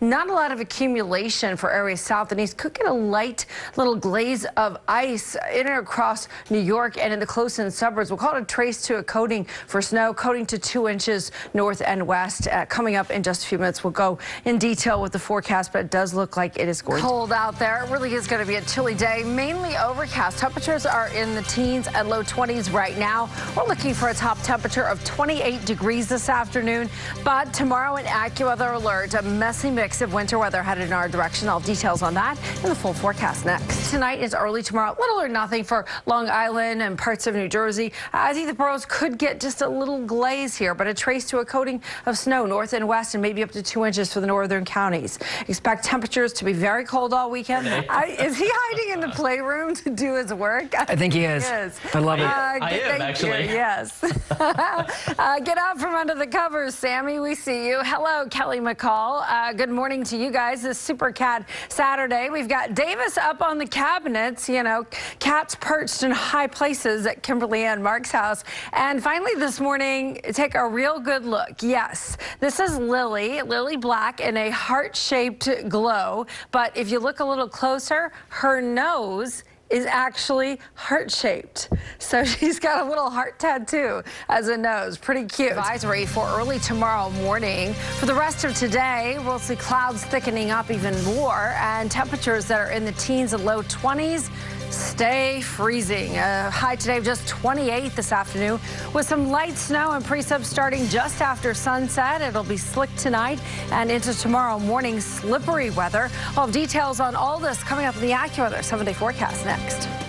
Not a lot of accumulation for areas south and east. Could get a light little glaze of ice in and across New York and in the close-in suburbs. We'll call it a trace to a coating for snow, coating to two inches north and west. Uh, coming up in just a few minutes, we'll go in detail with the forecast, but it does look like it is going cold out there. It really is going to be a chilly day, mainly overcast. Temperatures are in the teens and low 20s right now. We're looking for a top temperature of 28 degrees this afternoon, but tomorrow an AccuWeather alert, a messy mix of winter weather headed in our direction. All details on that in the full forecast next. Tonight is early tomorrow, little or nothing for Long Island and parts of New Jersey. I think the boroughs could get just a little glaze here, but a trace to a coating of snow north and west and maybe up to two inches for the northern counties. Expect temperatures to be very cold all weekend. I, is he hiding in the playroom to do his work? I think he is. He is. I love it. Uh, I am, thank actually. You. Yes. uh, get out from under the covers, Sammy. We see you. Hello, Kelly McCall. Uh, good morning to you guys. This Super Cat Saturday. We've got Davis up on the cabinets. You know, cats perched in high places at Kimberly Ann Mark's house. And finally, this morning, take a real good look. Yes, this is Lily, Lily Black, in a heart-shaped glow. But if you look a little closer, her nose is actually heart-shaped. So she's got a little heart tattoo as a nose. Pretty cute. Advisory for early tomorrow morning. For the rest of today, we'll see clouds thickening up even more and temperatures that are in the teens and low 20s stay freezing. A high today of just 28 this afternoon with some light snow and precip starting just after sunset. It'll be slick tonight and into tomorrow morning slippery weather. I'll have details on all this coming up in the AccuWeather seven day forecast next.